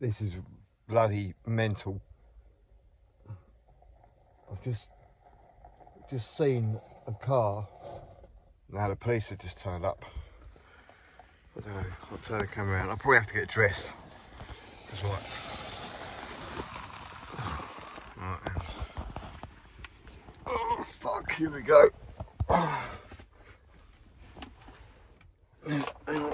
This is bloody mental. I've just just seen a car. Now the police have just turned up. I don't know. I'll turn the camera around. I'll probably have to get dressed. That's right. Right. Oh fuck! Here we go.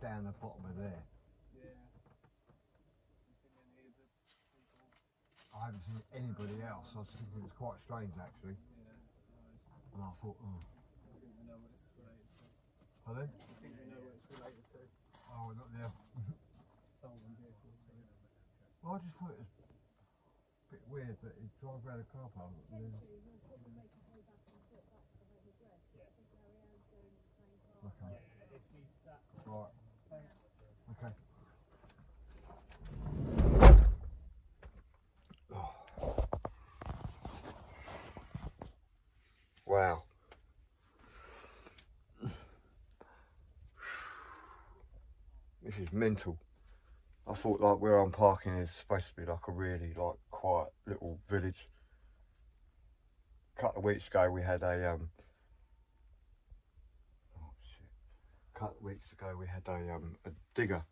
down the bottom of there. Yeah. I haven't seen anybody else. I was thinking it was quite strange actually. Yeah. And I thought, oh. Pardon? Oh, we're not there. Well, I just thought it was a bit weird that he drive around a car park and then... Okay. Right. Okay. Wow. This is mental. I thought like where I'm parking is supposed to be like a really like quiet little village. A couple of weeks ago we had a um oh shit. A couple of weeks ago we had a um a digger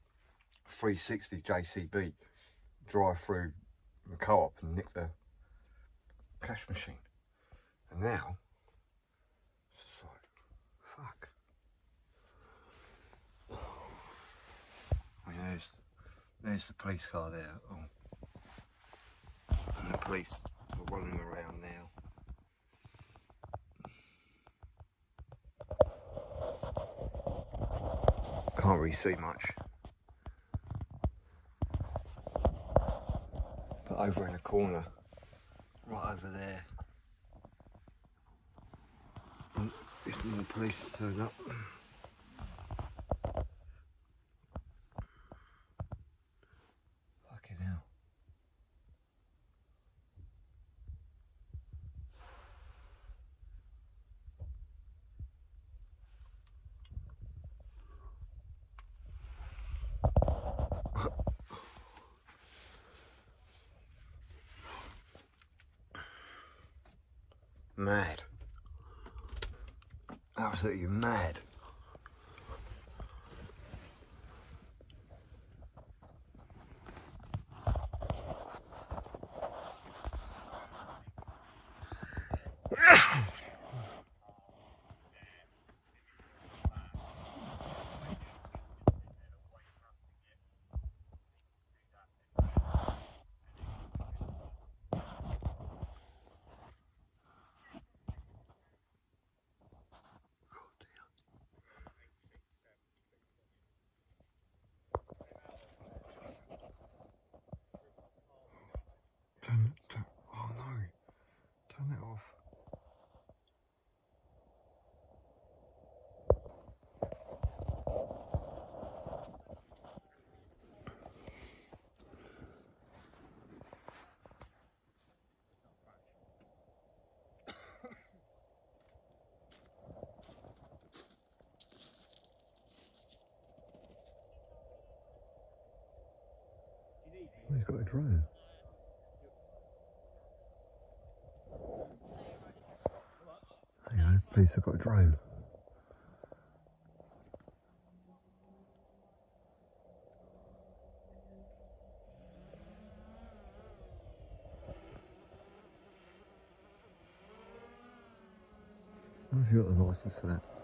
360 JCB drive through the co-op and nick the cash machine. And now it's like fuck. I mean there's there's the police car there. Oh. And the police are running around now. Can't really see much. But over in the corner, right over there, there's more police that turned up. Mad. Absolutely mad. Turn, turn, oh no. Turn it off. Got a drone. Hang on, police have got a drone. What have you got the license for that?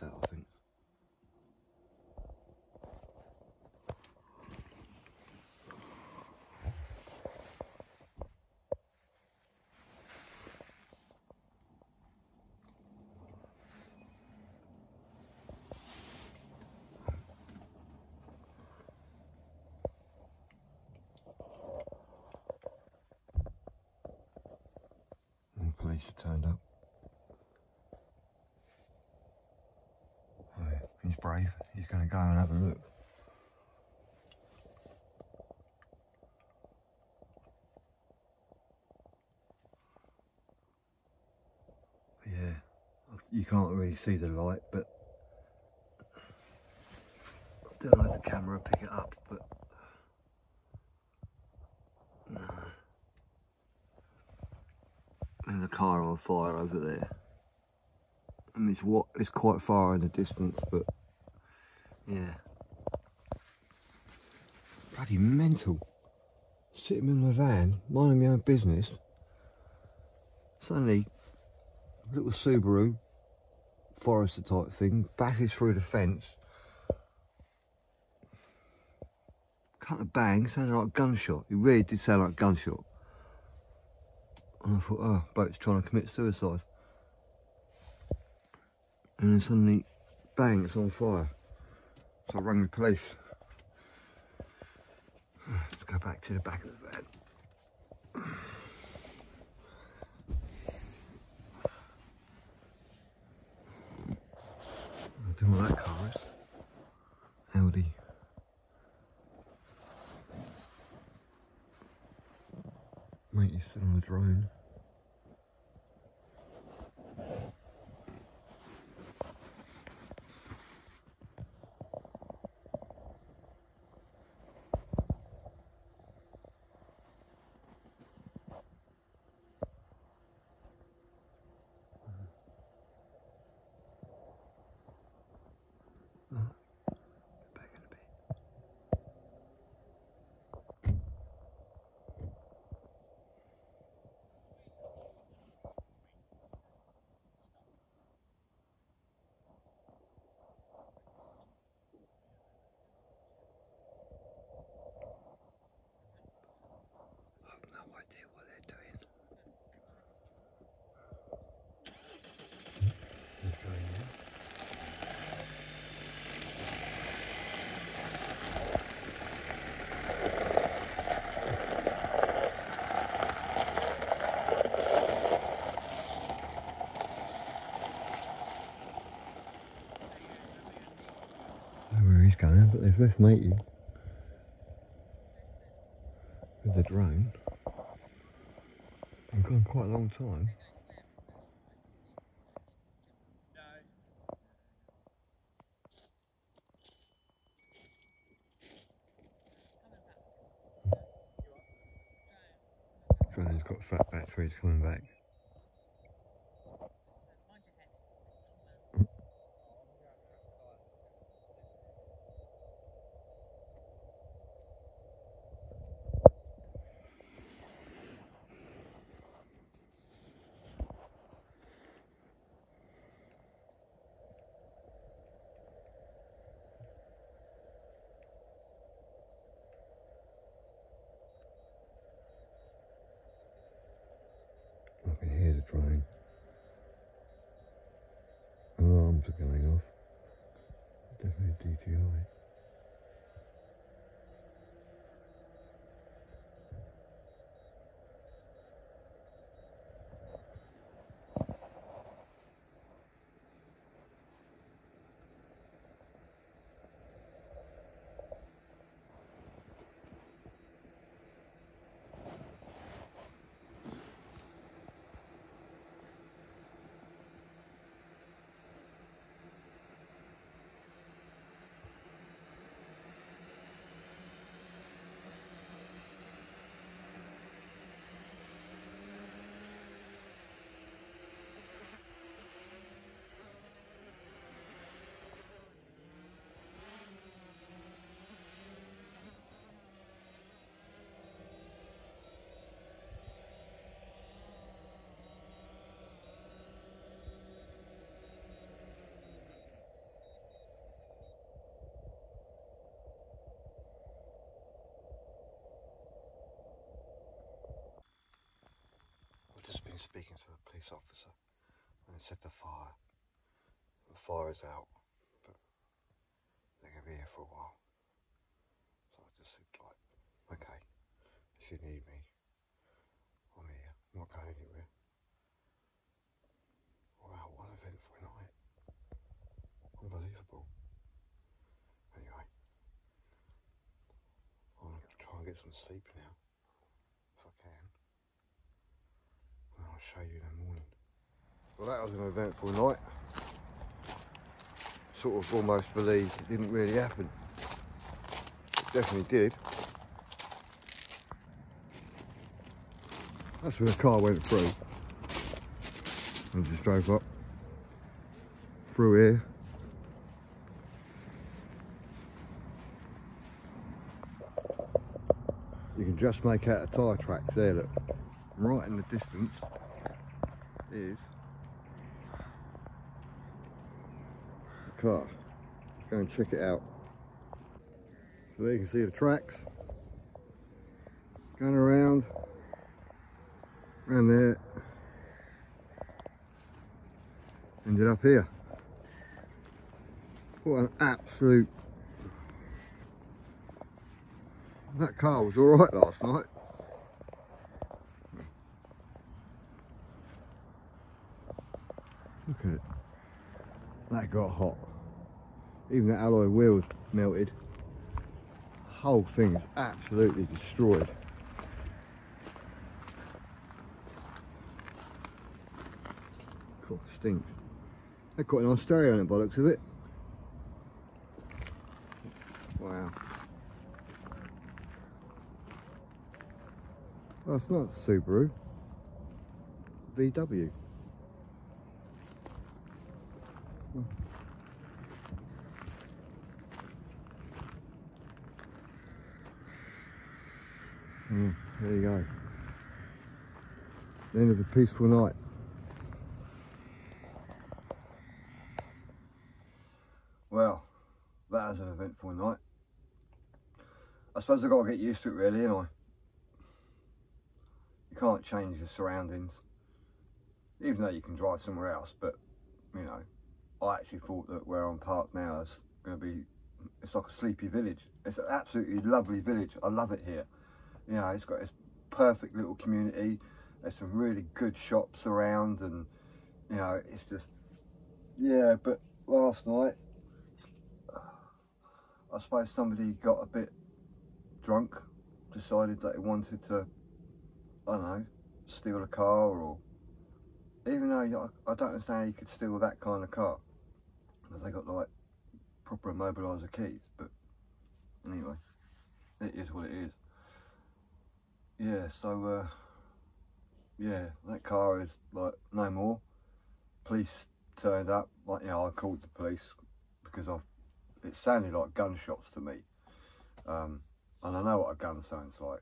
The I think. Turned up. Oh, yeah, he's brave. He's going to go and have a look. Yeah, you can't really see the light, but I don't know if the camera pick it up, but no. There's a car on fire over there. And it's what it's quite far in the distance, but yeah. Bloody mental. Sitting in my van, minding my own business. Suddenly, little Subaru, Forester type thing, bashes through the fence. Cut a bang, sounded like gunshot. It really did sound like gunshot. And I thought, oh, boat's trying to commit suicide. And then suddenly, bang, it's on fire. Rang the police. Let's go back to the back of the van. I don't know what that car is. Audi. Mate, you sit on the drone. Back in a bit. I have no idea what they're doing. They're going in. I don't know where he's going, but they've left matey with the drone. They've gone quite a long time. Drone's got flat batteries coming back. I can hear the drone. Alarms are going off. Definitely DJI. and set the fire. The fire is out, but they're going to be here for a while. So I just said, like, okay, if you need me, I'm here. I'm not going anywhere. Wow, what an eventful night. Unbelievable. Anyway, I'm going to try and get some sleep now, if I can. And I'll show you in the morning. Well, that was an eventful night. Sort of almost believed it didn't really happen. It definitely did. That's where the car went through. And just drove up through here. You can just make out the tyre tracks there, look. Right in the distance is the car. Let's go and check it out. So there you can see the tracks going around, around there, ended up here. What an absolute... That car was alright last night. Look at it. That got hot. Even the alloy wheels melted. The whole thing is absolutely destroyed. Cool, stinks. They've got an stereo on it by of it. Wow. Well, it's not Subaru. VW. Mm, there you go. The end of a peaceful night. Well, that was an eventful night. I suppose I've got to get used to it really, and I. You can't change your surroundings, even though you can drive somewhere else. But you know, I actually thought that where I'm parked now is going to be. It's like a sleepy village. It's an absolutely lovely village. I love it here. You know, it's got this perfect little community. There's some really good shops around, and you know, it's just yeah. But last night, I suppose somebody got a bit drunk, decided that he wanted to, I don't know, steal a car or even though I don't understand how you could steal that kind of car. They got like proper immobiliser keys, but anyway, it is what it is. Yeah, so uh, yeah, that car is like no more. Police turned up, like you know, I called the police because I it sounded like gunshots to me. Um, and I know what a gun sounds like.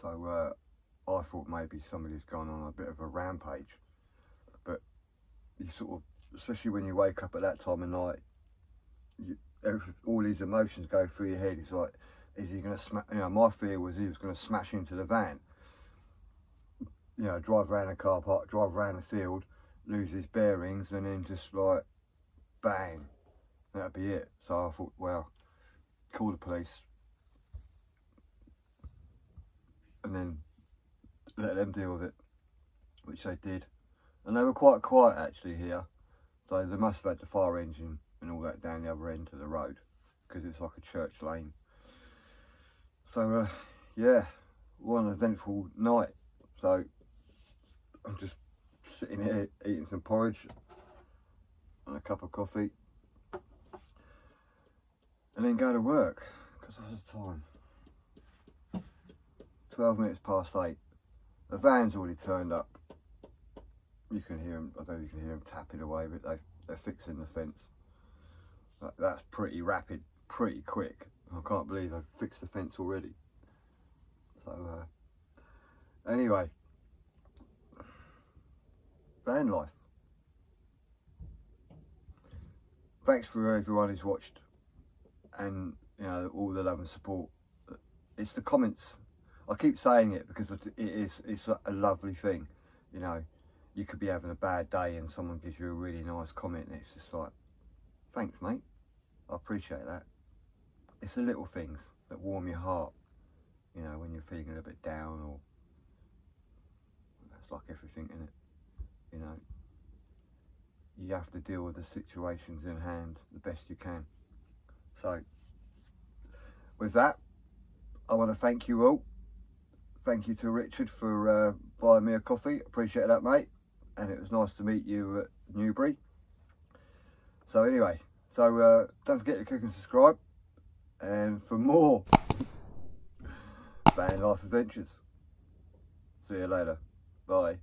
So uh, I thought maybe somebody's gone on a bit of a rampage. But you sort of, especially when you wake up at that time of night, you, all these emotions go through your head. It's like, is he going to smash? You know, my fear was he was going to smash into the van. You know, drive around the car park, drive around the field, lose his bearings, and then just like, bang, that'd be it. So I thought, well, call the police, and then let them deal with it, which they did. And they were quite quiet actually here, so they must have had the fire engine and all that down the other end of the road because it's like a church lane. So uh, yeah, what an eventful night. So I'm just sitting here eating some porridge and a cup of coffee and then go to work because that's the time. 12 minutes past 8. The van's already turned up. You can hear them, I don't know you can hear them tapping away, but they, they're fixing the fence. That, that's pretty rapid, pretty quick. I can't believe they've fixed the fence already. So, uh, anyway, van life. Thanks for everyone who's watched and you know all the love and support. It's the comments. I keep saying it because it is it's a lovely thing, you know. You could be having a bad day and someone gives you a really nice comment and it's just like, thanks mate, I appreciate that. It's the little things that warm your heart, you know, when you're feeling a little bit down or that's like everything in it, you know. You have to deal with the situations in hand the best you can. So, with that, I want to thank you all. Thank you to Richard for uh, buying me a coffee. Appreciate that, mate. And it was nice to meet you at Newbury. So anyway, so uh, don't forget to click and subscribe. And for more van life adventures. See you later. Bye.